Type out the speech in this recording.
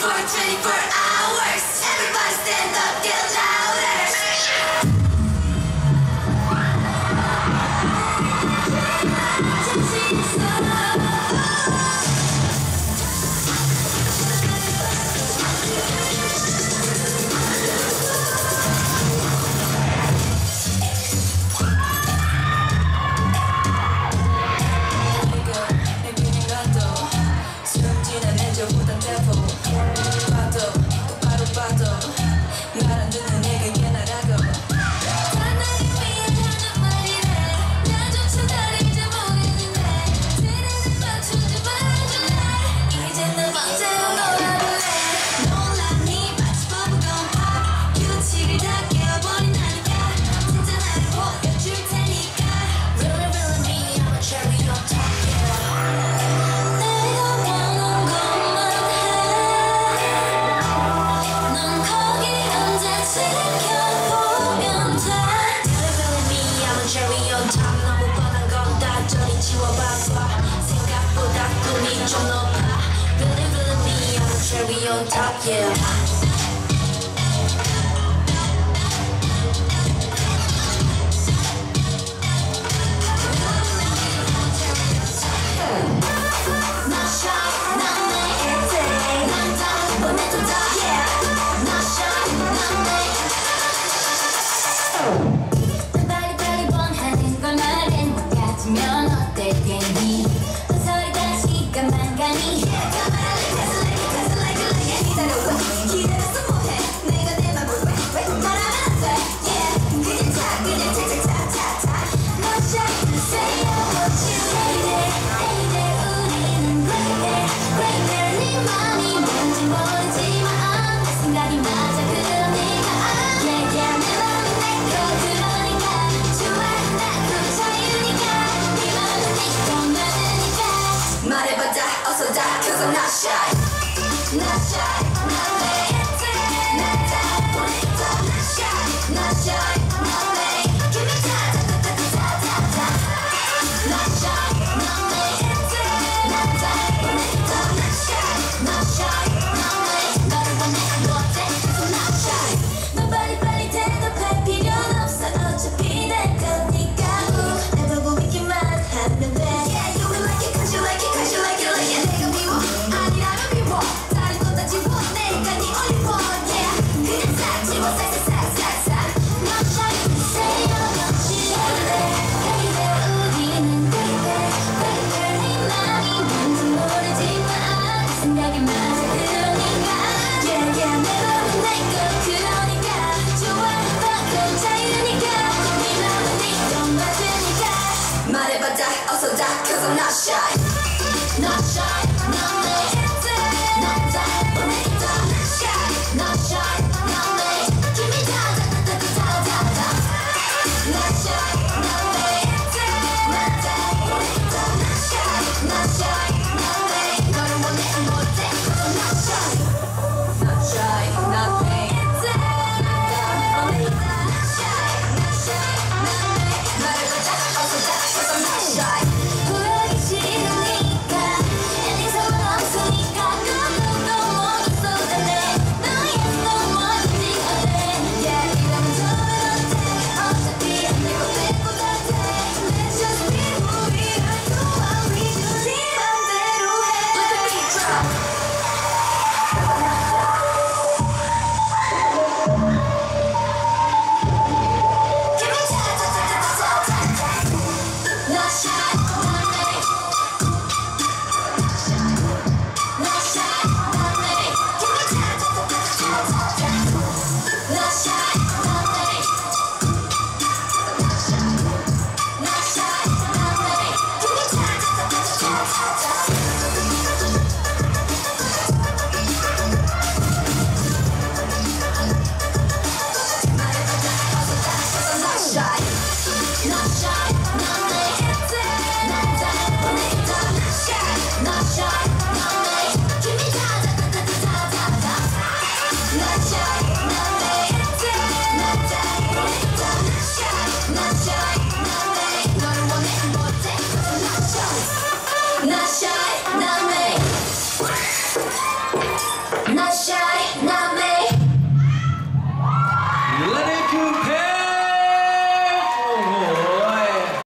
24, for hours. original pie. Really, really me, I'm cherry on top, yeah. agony. So not shy, not shy.